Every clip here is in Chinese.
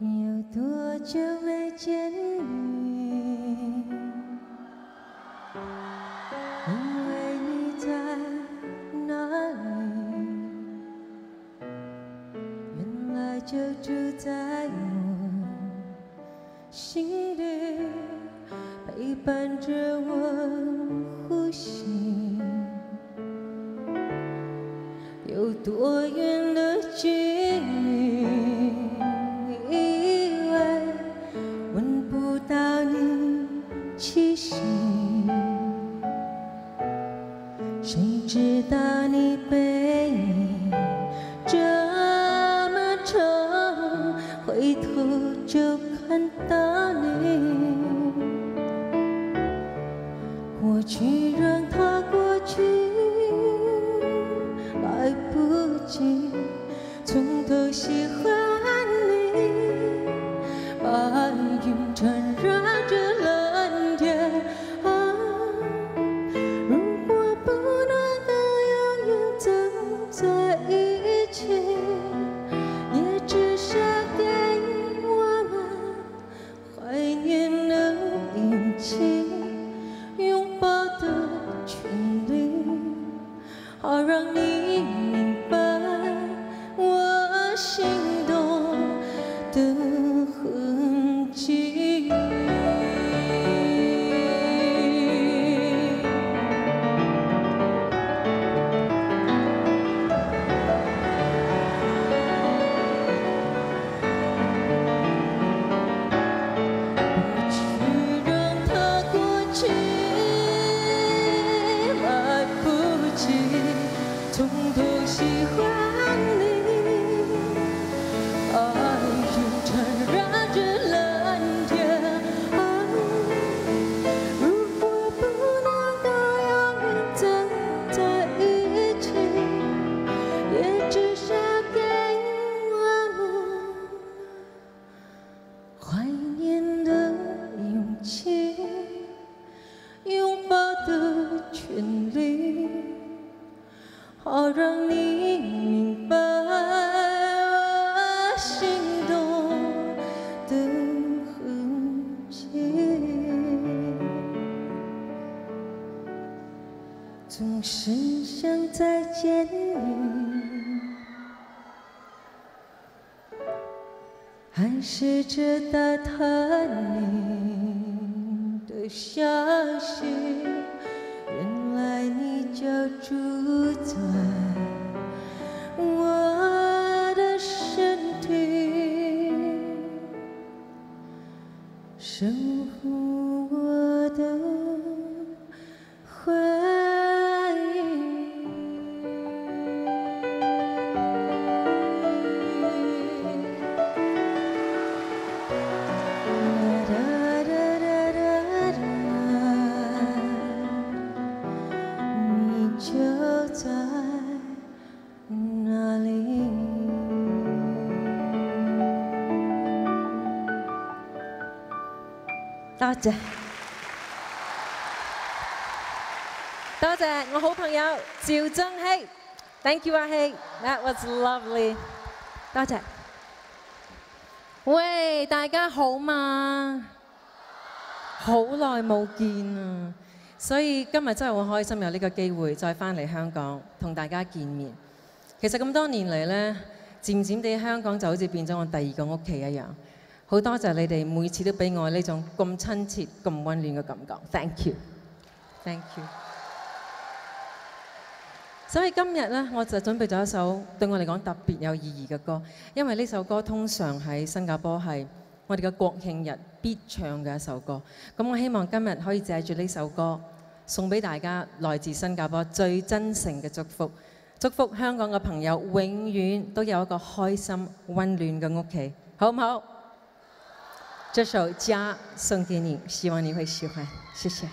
有多久没见你？因为你在哪里？原来就住在我心里，陪伴着我呼吸。有多远知道你背影这么长，回头就看到你。过去让你还试着打探你的消息，原来你就住在我的身体，守护我多謝，多謝我好朋友趙增熙，Thank you 阿希，That was lovely，多謝。喂，大家好嘛？好耐冇見啊！所以今日真係好開心有呢個機會再翻嚟香港同大家見面。其實咁多年嚟呢，漸漸地香港就好似變咗我第二個屋企一樣。好多謝你哋每次都俾我呢種咁親切、咁温暖嘅感覺。Thank you，thank you。所以今日呢，我就準備咗一首對我嚟講特別有意義嘅歌，因為呢首歌通常喺新加坡係我哋嘅國慶日必唱嘅一首歌。咁我希望今日可以借住呢首歌送俾大家來自新加坡最真誠嘅祝福，祝福香港嘅朋友永遠都有一個開心温暖嘅屋企，好唔好？这首《家》送给你，希望你会喜欢，谢谢。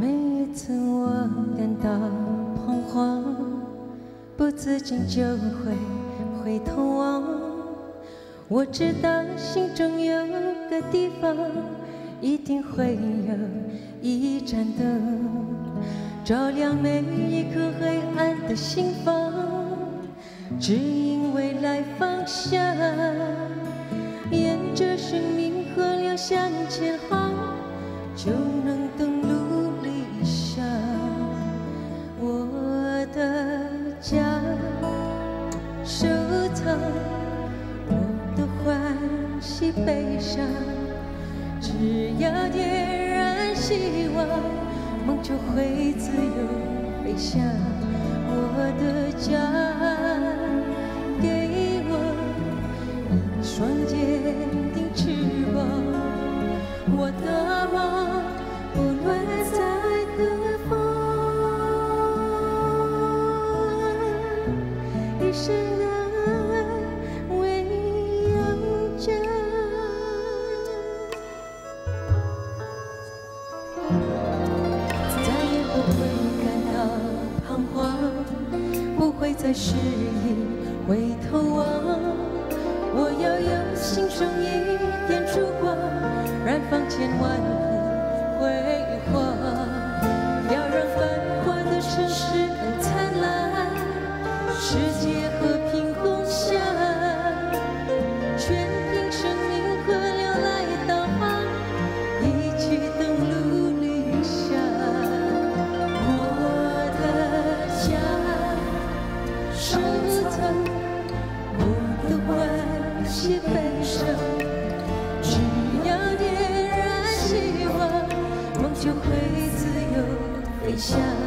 每一次我感到彷徨，不自禁就会回头望，我知道心中有的地方，一定会有一盏灯，照亮每一颗黑暗的心房，指引未来方向，沿着生命河流向前航，就能登陆理想。我的家，收藏。喜悲伤，只要点燃希望，梦就会自由飞翔。我的家，是已回头望，我要用心中一点烛光，燃放千万下。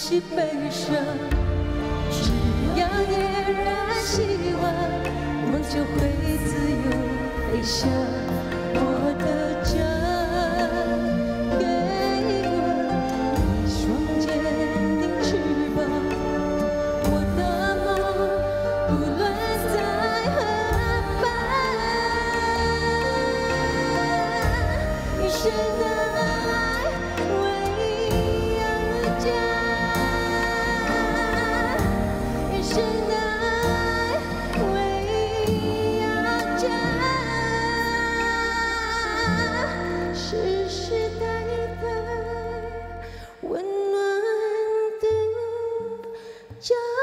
是悲伤，只要点燃希望，梦就会自由飞翔。just